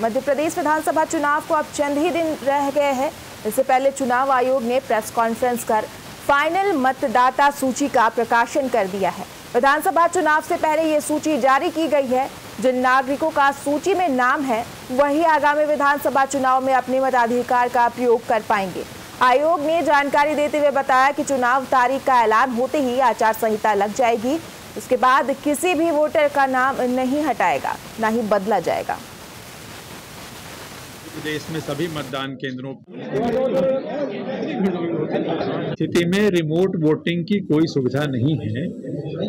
मध्य प्रदेश विधानसभा चुनाव को अब चंद ही दिन रह गए हैं। इससे पहले चुनाव आयोग ने प्रेस कॉन्फ्रेंस कर फाइनल मतदाता सूची का प्रकाशन कर दिया है। विधानसभा चुनाव से पहले ये सूची जारी की गई है। जिन नागरिकों का सूची में नाम है, वही आगामी विधानसभा चुनाव में अपने मताधिकार का प्रयोग कर पाएँगे। आयोग ने जानकारी देते हुए बताया कि चुनाव तारीख का ऐलान होते ही आचार संहिता लग जाएगी। उसके बाद किसी भी वोटर का नाम नहीं हटाएगा, न ही बदला जाएगा। प्रदेश में सभी मतदान केंद्रों स्थिति में रिमोट वोटिंग की कोई सुविधा नहीं है।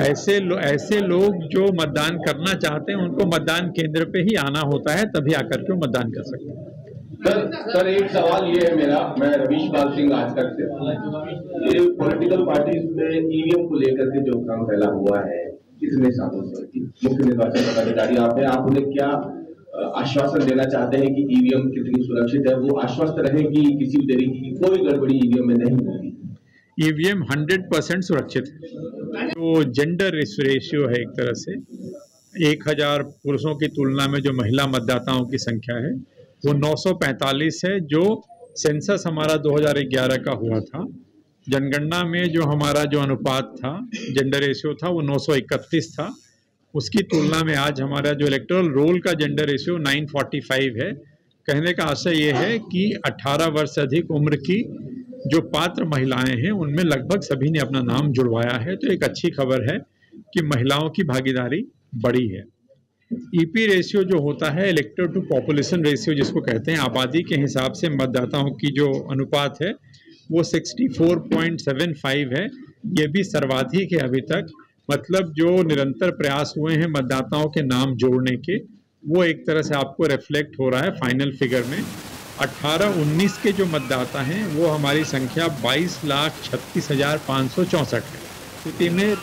ऐसे लो, ऐसे लोग जो मतदान करना चाहते हैं उनको मतदान केंद्र पे ही आना होता है तभी आकर के मतदान कर सकते हैं। सर सर एक सवाल ये है मेरा मैं रवीश पाल सिंह आजकल से। ये पॉलिटिकल पार्टीज़ में ईवीएम को लेकर के जो काम फैला हुआ है इतने सालों से मुख्य निर्वाचन पदाधिकारी आप हैं आप उन्हें क्या आश्वासन देना चाहते हैं कि ईवीएम कितनी सुरक्षित है, वो आश्वस्त रहे कि किसी भी तरीके की कोई गड़बड़ी ईवीएम में नहीं होगी। ईवीएम 100 परसेंट सुरक्षित है। जो जेंडर रेशियो है एक तरह से 1000 पुरुषों की तुलना में जो महिला मतदाताओं की संख्या है, वो 945 है, जो सेंसस हमारा 2011 का हुआ था। जनगणना में जो हमारा जो अनुपात था जेंडर रेशियो था, वो 931 था। उसकी तुलना में आज हमारा जो इलेक्टोरल रोल का जेंडर रेशियो 945 है, कहने का आशय ये है कि 18 वर्ष से अधिक उम्र की जो पात्र महिलाएँ हैं, उनमें लगभग सभी ने अपना नाम जुड़वाया है। तो एक अच्छी खबर है कि महिलाओं की भागीदारी बढ़ी है। ईपी रेशियो जो होता है इलेक्टर टू पॉपुलेशन रेशियो जिसको कहते हैं, आबादी के हिसाब से मतदाताओं की जो अनुपात है, वो 64.75 है। ये भी सर्वाधिक है अभी तक। मतलब जो निरंतर प्रयास हुए हैं मतदाताओं के नाम जोड़ने के, वो एक तरह से आपको रिफ्लेक्ट हो रहा है फाइनल फिगर में। 18-19 के जो मतदाता हैं, वो हमारी संख्या बाईस लाख छत्तीस हज़ार पाँच सौ चौंसठ है। स्थिति में